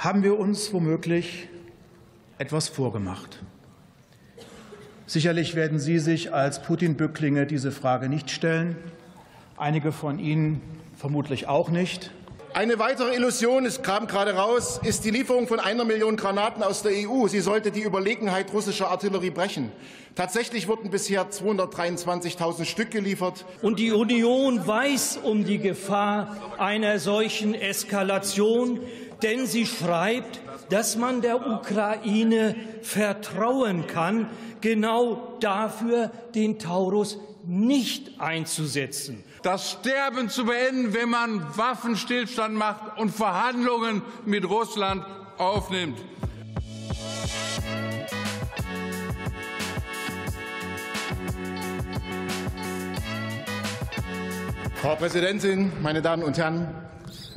haben wir uns womöglich etwas vorgemacht. Sicherlich werden Sie sich als Putin-Bücklinge diese Frage nicht stellen, einige von Ihnen vermutlich auch nicht. Eine weitere Illusion, es kam gerade raus, ist die Lieferung von einer Million Granaten aus der EU. Sie sollte die Überlegenheit russischer Artillerie brechen. Tatsächlich wurden bisher 223.000 Stück geliefert. Und die Union weiß um die Gefahr einer solchen Eskalation, denn sie schreibt, dass man der Ukraine vertrauen kann, genau dafür den Taurus nicht einzusetzen. Das Sterben zu beenden, wenn man Waffenstillstand macht und Verhandlungen mit Russland aufnimmt. Frau Präsidentin, meine Damen und Herren!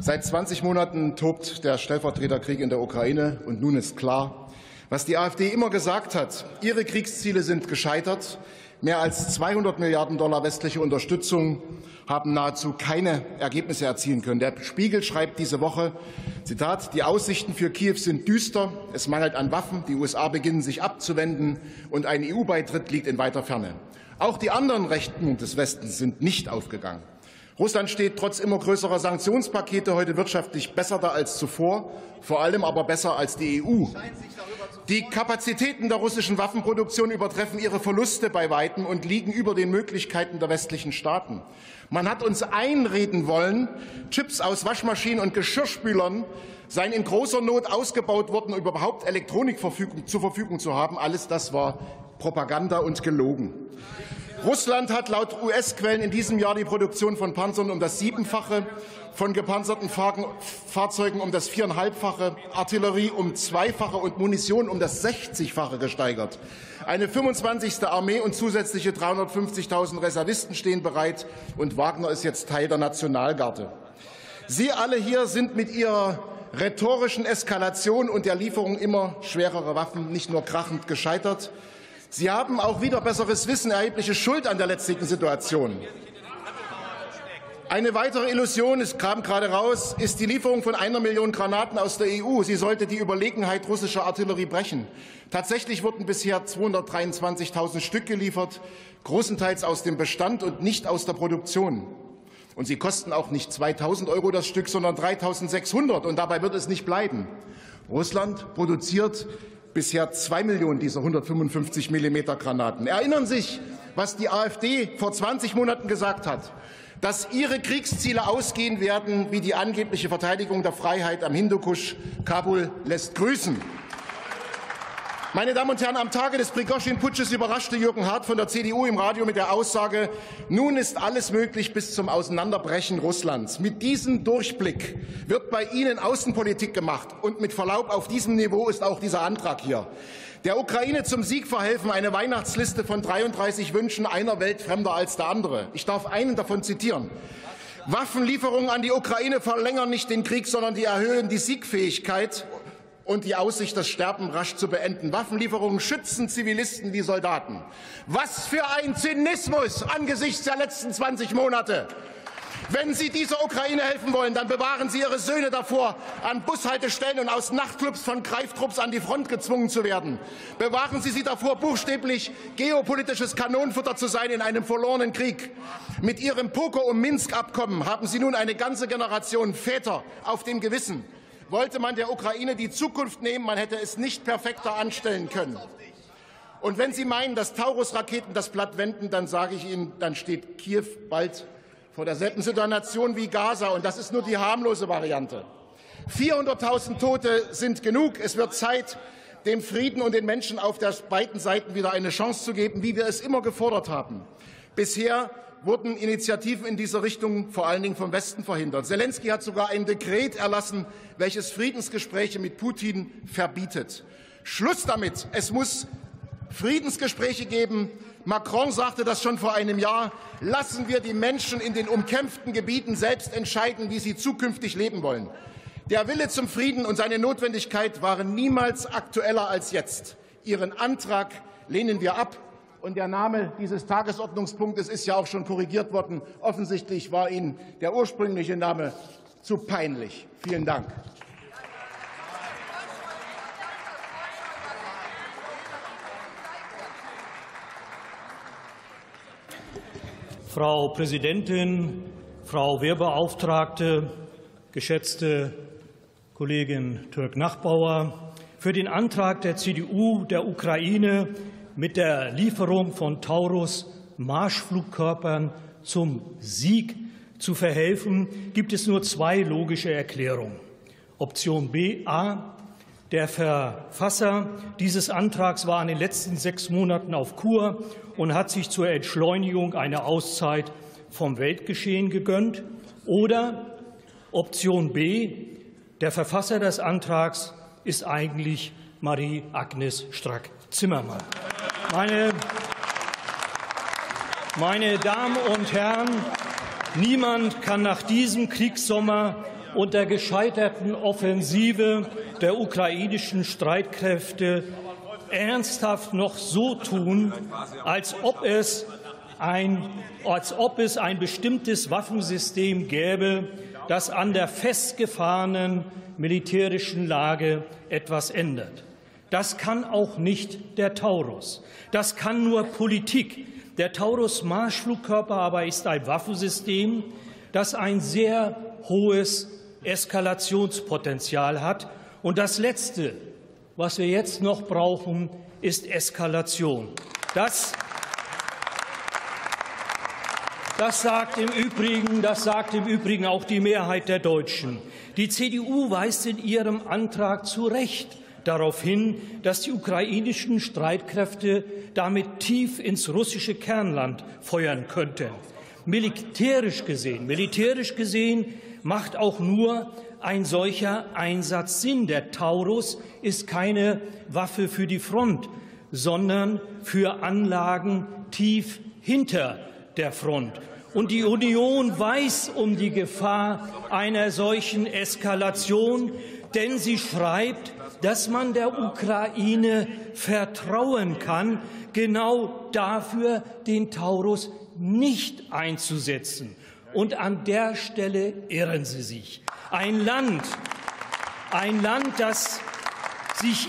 Seit 20 Monaten tobt der Stellvertreterkrieg in der Ukraine. Und nun ist klar, was die AfD immer gesagt hat. Ihre Kriegsziele sind gescheitert. Mehr als 200 Milliarden Dollar westliche Unterstützung haben nahezu keine Ergebnisse erzielen können. Der Spiegel schreibt diese Woche, Zitat, die Aussichten für Kiew sind düster. Es mangelt an Waffen. Die USA beginnen sich abzuwenden und ein EU-Beitritt liegt in weiter Ferne. Auch die anderen Rechten des Westens sind nicht aufgegangen. Russland steht trotz immer größerer Sanktionspakete heute wirtschaftlich besser da als zuvor, vor allem aber besser als die EU. Die Kapazitäten der russischen Waffenproduktion übertreffen ihre Verluste bei weitem und liegen über den Möglichkeiten der westlichen Staaten. Man hat uns einreden wollen, Chips aus Waschmaschinen und Geschirrspülern seien in großer Not ausgebaut worden, um überhaupt Elektronik zur Verfügung zu haben. Alles das war Propaganda und gelogen. Russland hat laut US-Quellen in diesem Jahr die Produktion von Panzern um das Siebenfache, von gepanzerten Fahrzeugen um das Viereinhalbfache, Artillerie um Zweifache und Munition um das Sechzigfache gesteigert. Eine 25. Armee und zusätzliche 350.000 Reservisten stehen bereit, und Wagner ist jetzt Teil der Nationalgarde. Sie alle hier sind mit ihrer rhetorischen Eskalation und der Lieferung immer schwererer Waffen nicht nur krachend gescheitert, Sie haben auch wieder besseres Wissen erhebliche Schuld an der letzten Situation. Eine weitere Illusion, es kam gerade raus, ist die Lieferung von einer Million Granaten aus der EU. Sie sollte die Überlegenheit russischer Artillerie brechen. Tatsächlich wurden bisher 223.000 Stück geliefert, großenteils aus dem Bestand und nicht aus der Produktion. Und sie kosten auch nicht 2.000 Euro das Stück, sondern 3.600. Und dabei wird es nicht bleiben. Russland produziert bisher zwei Millionen dieser 155 Millimeter Granaten. Erinnern Sie sich, was die AfD vor 20 Monaten gesagt hat, dass ihre Kriegsziele ausgehen werden wie die angebliche Verteidigung der Freiheit am Hindukusch. Kabul lässt grüßen. Meine Damen und Herren, am Tage des Prigoschin-Putsches überraschte Jürgen Hart von der CDU im Radio mit der Aussage, nun ist alles möglich bis zum Auseinanderbrechen Russlands. Mit diesem Durchblick wird bei Ihnen Außenpolitik gemacht. Und mit Verlaub, auf diesem Niveau ist auch dieser Antrag hier. Der Ukraine zum Sieg verhelfen, eine Weihnachtsliste von 33 Wünschen, einer Welt fremder als der andere. Ich darf einen davon zitieren. Waffenlieferungen an die Ukraine verlängern nicht den Krieg, sondern die erhöhen die Siegfähigkeit und die Aussicht, das Sterben rasch zu beenden. Waffenlieferungen schützen Zivilisten wie Soldaten. Was für ein Zynismus angesichts der letzten 20 Monate! Wenn Sie dieser Ukraine helfen wollen, dann bewahren Sie Ihre Söhne davor, an Bushaltestellen und aus Nachtclubs von Greiftrupps an die Front gezwungen zu werden. Bewahren Sie sie davor, buchstäblich geopolitisches Kanonenfutter zu sein in einem verlorenen Krieg. Mit Ihrem Poker- um Minsk-Abkommen haben Sie nun eine ganze Generation Väter auf dem Gewissen. Wollte man der Ukraine die Zukunft nehmen, man hätte es nicht perfekter anstellen können. Und wenn Sie meinen, dass Taurus-Raketen das Blatt wenden, dann sage ich Ihnen, dann steht Kiew bald vor derselben Situation wie Gaza. Und das ist nur die harmlose Variante. 400.000 Tote sind genug. Es wird Zeit, dem Frieden und den Menschen auf beiden Seiten wieder eine Chance zu geben, wie wir es immer gefordert haben. Bisher wurden Initiativen in dieser Richtung vor allen Dingen vom Westen verhindert. Zelensky hat sogar ein Dekret erlassen, welches Friedensgespräche mit Putin verbietet. Schluss damit. Es muss Friedensgespräche geben. Macron sagte das schon vor einem Jahr. Lassen wir die Menschen in den umkämpften Gebieten selbst entscheiden, wie sie zukünftig leben wollen. Der Wille zum Frieden und seine Notwendigkeit waren niemals aktueller als jetzt. Ihren Antrag lehnen wir ab. Und der Name dieses Tagesordnungspunktes ist ja auch schon korrigiert worden. Offensichtlich war Ihnen der ursprüngliche Name zu peinlich. Vielen Dank. Frau Präsidentin, Frau Wehrbeauftragte, geschätzte Kollegin Türk-Nachbauer, für den Antrag der CDU der Ukraine mit der Lieferung von Taurus Marschflugkörpern zum Sieg zu verhelfen, gibt es nur zwei logische Erklärungen. Option B, A, der Verfasser dieses Antrags war in den letzten sechs Monaten auf Kur und hat sich zur Entschleunigung eine Auszeit vom Weltgeschehen gegönnt. Oder Option B, der Verfasser des Antrags ist eigentlich Marie-Agnes Strack-Zimmermann. Meine, meine Damen und Herren, niemand kann nach diesem Kriegssommer und der gescheiterten Offensive der ukrainischen Streitkräfte ernsthaft noch so tun, als ob es ein, als ob es ein bestimmtes Waffensystem gäbe, das an der festgefahrenen militärischen Lage etwas ändert. Das kann auch nicht der Taurus. Das kann nur Politik. Der Taurus Marschflugkörper aber ist ein Waffensystem, das ein sehr hohes Eskalationspotenzial hat. Und das Letzte, was wir jetzt noch brauchen, ist Eskalation. Das, das, sagt im Übrigen, das sagt im Übrigen auch die Mehrheit der Deutschen. Die CDU weist in ihrem Antrag zu Recht darauf hin, dass die ukrainischen Streitkräfte damit tief ins russische Kernland feuern könnten. Militärisch gesehen, militärisch gesehen macht auch nur ein solcher Einsatz Sinn. Der Taurus ist keine Waffe für die Front, sondern für Anlagen tief hinter der Front. Und die Union weiß um die Gefahr einer solchen Eskalation, denn sie schreibt, dass man der Ukraine vertrauen kann, genau dafür den Taurus nicht einzusetzen. Und an der Stelle irren Sie sich. Ein Land, ein Land, das sich,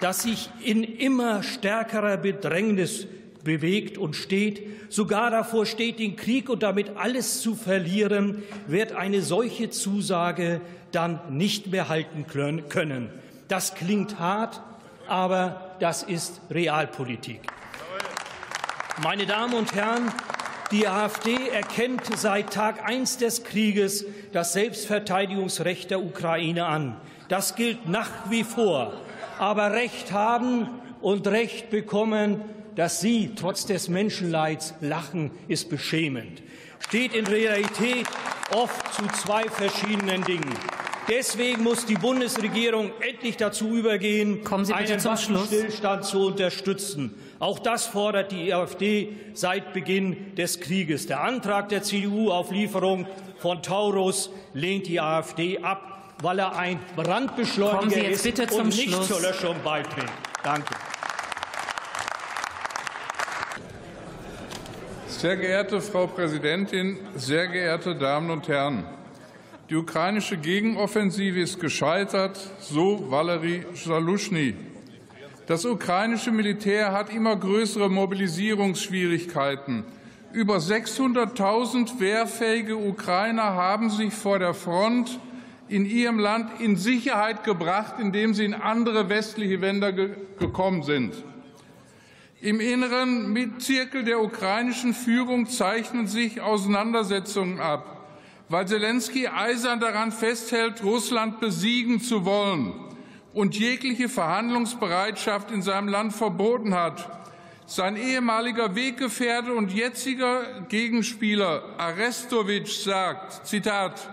das sich in immer stärkerer Bedrängnis bewegt und steht, sogar davor steht, den Krieg und damit alles zu verlieren, wird eine solche Zusage dann nicht mehr halten können. Das klingt hart, aber das ist Realpolitik. Meine Damen und Herren, die AfD erkennt seit Tag eins des Krieges das Selbstverteidigungsrecht der Ukraine an. Das gilt nach wie vor. Aber Recht haben und Recht bekommen, dass Sie trotz des Menschenleids lachen, ist beschämend. Steht in Realität oft zu zwei verschiedenen Dingen. Deswegen muss die Bundesregierung endlich dazu übergehen, einen Waffenstillstand zu unterstützen. Auch das fordert die AfD seit Beginn des Krieges. Der Antrag der CDU auf Lieferung von Taurus lehnt die AfD ab, weil er ein Brandbeschleuniger ist und nicht Schluss. zur Löschung beiträgt. Danke. Sehr geehrte Frau Präsidentin, sehr geehrte Damen und Herren! Die ukrainische Gegenoffensive ist gescheitert, so Valery Schaluschny. Das ukrainische Militär hat immer größere Mobilisierungsschwierigkeiten. Über 600.000 wehrfähige Ukrainer haben sich vor der Front in ihrem Land in Sicherheit gebracht, indem sie in andere westliche Länder ge gekommen sind. Im inneren Zirkel der ukrainischen Führung zeichnen sich Auseinandersetzungen ab weil Zelensky eisern daran festhält, Russland besiegen zu wollen und jegliche Verhandlungsbereitschaft in seinem Land verboten hat. Sein ehemaliger Weggefährte und jetziger Gegenspieler Arestovic sagt, Zitat,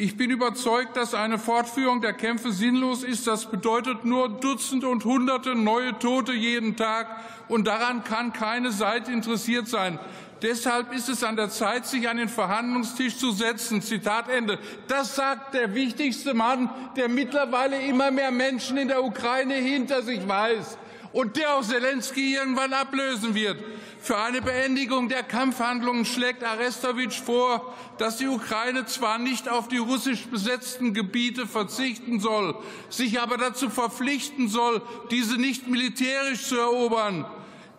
ich bin überzeugt, dass eine Fortführung der Kämpfe sinnlos ist. Das bedeutet nur Dutzende und Hunderte neue Tote jeden Tag. Und daran kann keine Seite interessiert sein. Deshalb ist es an der Zeit, sich an den Verhandlungstisch zu setzen. Zitat Ende. Das sagt der wichtigste Mann, der mittlerweile immer mehr Menschen in der Ukraine hinter sich weiß und der auch Zelensky irgendwann ablösen wird. Für eine Beendigung der Kampfhandlungen schlägt Arestowitsch vor, dass die Ukraine zwar nicht auf die russisch besetzten Gebiete verzichten soll, sich aber dazu verpflichten soll, diese nicht militärisch zu erobern.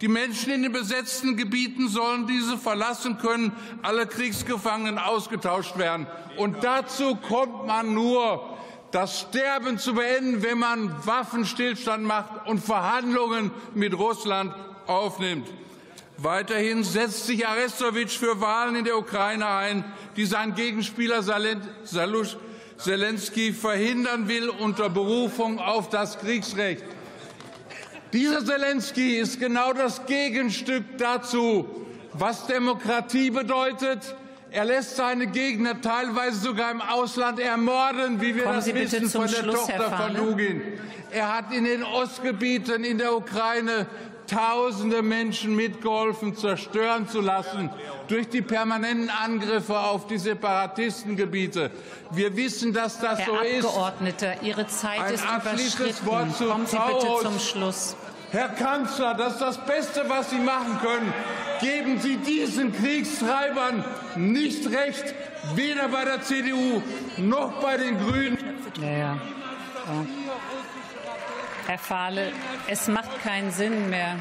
Die Menschen in den besetzten Gebieten sollen diese verlassen können, alle Kriegsgefangenen ausgetauscht werden. Und dazu kommt man nur, das Sterben zu beenden, wenn man Waffenstillstand macht und Verhandlungen mit Russland aufnimmt. Weiterhin setzt sich Arestowitsch für Wahlen in der Ukraine ein, die sein Gegenspieler Zelensky verhindern will unter Berufung auf das Kriegsrecht. Dieser Zelensky ist genau das Gegenstück dazu, was Demokratie bedeutet. Er lässt seine Gegner teilweise sogar im Ausland ermorden, wie wir Kommen das Sie wissen von der Schluss, Tochter von. Dugin. Er hat in den Ostgebieten in der Ukraine tausende Menschen mitgeholfen, zerstören zu lassen durch die permanenten Angriffe auf die Separatistengebiete. Wir wissen, dass das Herr so ist. Abgeordneter, Ihre Zeit Ein ist überschritten. Wort zu Kommen Sie bitte Taurus. zum Schluss. Herr Kanzler, das ist das Beste, was Sie machen können. Geben Sie diesen Kriegstreibern nicht recht, weder bei der CDU noch bei den Grünen. Ja, ja. So. Herr Fahle, es macht keinen Sinn mehr.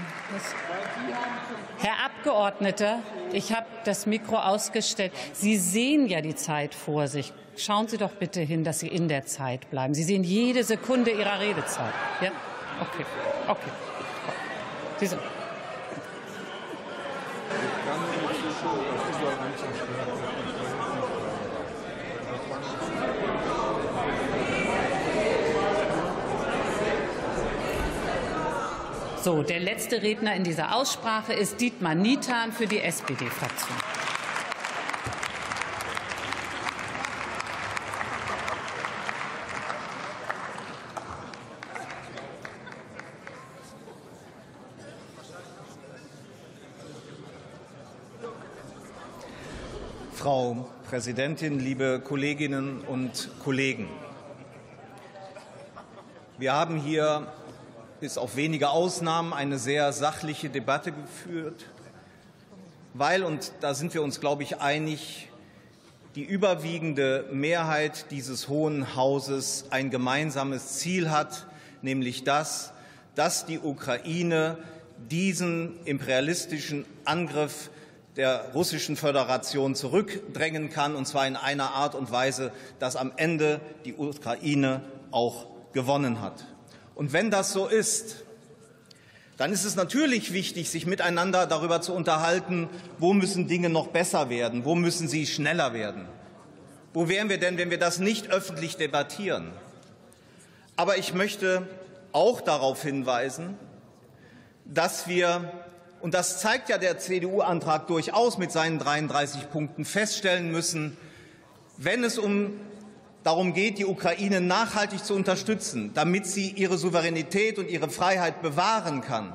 Herr Abgeordneter, ich habe das Mikro ausgestellt. Sie sehen ja die Zeit vor sich. Schauen Sie doch bitte hin, dass Sie in der Zeit bleiben. Sie sehen jede Sekunde Ihrer Redezeit. Ja? Okay. Okay. Sie sind. So, der letzte Redner in dieser Aussprache ist Dietmar Nitan für die SPD-Fraktion. Frau Präsidentin, liebe Kolleginnen und Kollegen! Wir haben hier bis auf wenige Ausnahmen eine sehr sachliche Debatte geführt, weil, und da sind wir uns, glaube ich, einig, die überwiegende Mehrheit dieses Hohen Hauses ein gemeinsames Ziel hat, nämlich das, dass die Ukraine diesen imperialistischen Angriff der russischen Föderation zurückdrängen kann, und zwar in einer Art und Weise, dass am Ende die Ukraine auch gewonnen hat. Und wenn das so ist, dann ist es natürlich wichtig, sich miteinander darüber zu unterhalten, wo müssen Dinge noch besser werden, wo müssen sie schneller werden. Wo wären wir denn, wenn wir das nicht öffentlich debattieren? Aber ich möchte auch darauf hinweisen, dass wir, und das zeigt ja der CDU-Antrag durchaus mit seinen 33 Punkten, feststellen müssen, wenn es um darum geht, die Ukraine nachhaltig zu unterstützen, damit sie ihre Souveränität und ihre Freiheit bewahren kann,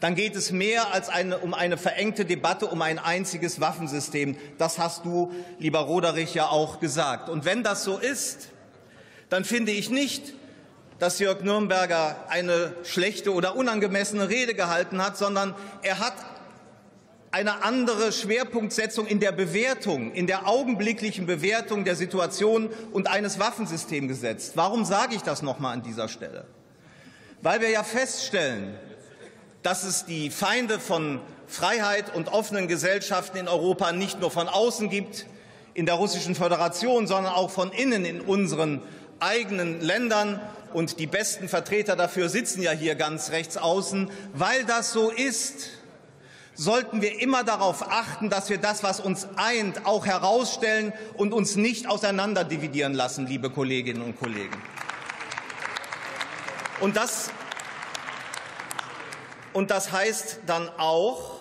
dann geht es mehr als eine, um eine verengte Debatte um ein einziges Waffensystem. Das hast du, lieber Roderich, ja auch gesagt. Und wenn das so ist, dann finde ich nicht, dass Jörg Nürnberger eine schlechte oder unangemessene Rede gehalten hat, sondern er hat eine andere Schwerpunktsetzung in der Bewertung, in der augenblicklichen Bewertung der Situation und eines Waffensystems gesetzt. Warum sage ich das noch mal an dieser Stelle? Weil wir ja feststellen, dass es die Feinde von Freiheit und offenen Gesellschaften in Europa nicht nur von außen gibt, in der Russischen Föderation, sondern auch von innen in unseren eigenen Ländern. Und die besten Vertreter dafür sitzen ja hier ganz rechts außen. Weil das so ist, sollten wir immer darauf achten, dass wir das, was uns eint, auch herausstellen und uns nicht auseinanderdividieren lassen, liebe Kolleginnen und Kollegen. Und das, und das heißt dann auch,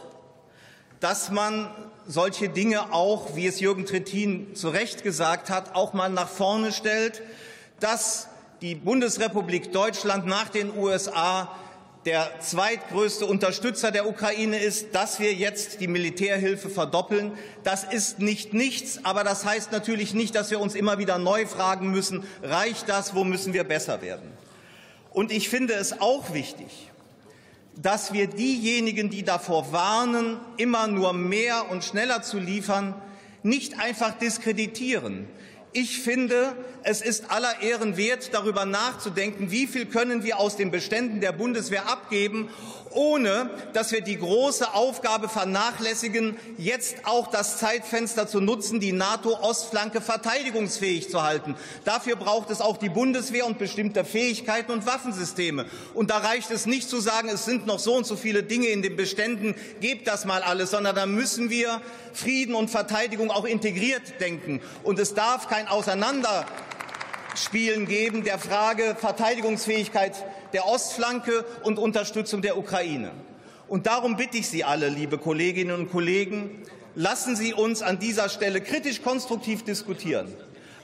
dass man solche Dinge auch, wie es Jürgen Trittin zu Recht gesagt hat, auch mal nach vorne stellt, dass die Bundesrepublik Deutschland nach den USA der zweitgrößte Unterstützer der Ukraine ist, dass wir jetzt die Militärhilfe verdoppeln. Das ist nicht nichts, aber das heißt natürlich nicht, dass wir uns immer wieder neu fragen müssen, reicht das, wo müssen wir besser werden? Und ich finde es auch wichtig, dass wir diejenigen, die davor warnen, immer nur mehr und schneller zu liefern, nicht einfach diskreditieren. Ich finde, es ist aller Ehren wert, darüber nachzudenken, wie viel können wir aus den Beständen der Bundeswehr abgeben, ohne dass wir die große Aufgabe vernachlässigen, jetzt auch das Zeitfenster zu nutzen, die NATO-Ostflanke verteidigungsfähig zu halten. Dafür braucht es auch die Bundeswehr und bestimmte Fähigkeiten und Waffensysteme. Und da reicht es nicht zu sagen, es sind noch so und so viele Dinge in den Beständen, gebt das mal alles, sondern da müssen wir Frieden und Verteidigung auch integriert denken. Und es darf kein Auseinanderspielen geben der Frage Verteidigungsfähigkeit der Ostflanke und Unterstützung der Ukraine. Und darum bitte ich Sie alle, liebe Kolleginnen und Kollegen, lassen Sie uns an dieser Stelle kritisch konstruktiv diskutieren.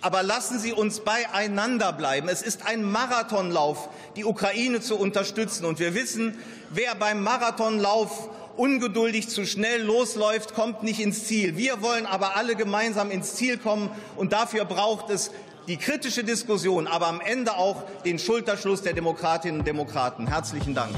Aber lassen Sie uns beieinander bleiben. Es ist ein Marathonlauf, die Ukraine zu unterstützen. Und wir wissen, wer beim Marathonlauf ungeduldig zu schnell losläuft, kommt nicht ins Ziel. Wir wollen aber alle gemeinsam ins Ziel kommen. Und dafür braucht es die kritische Diskussion, aber am Ende auch den Schulterschluss der Demokratinnen und Demokraten. Herzlichen Dank.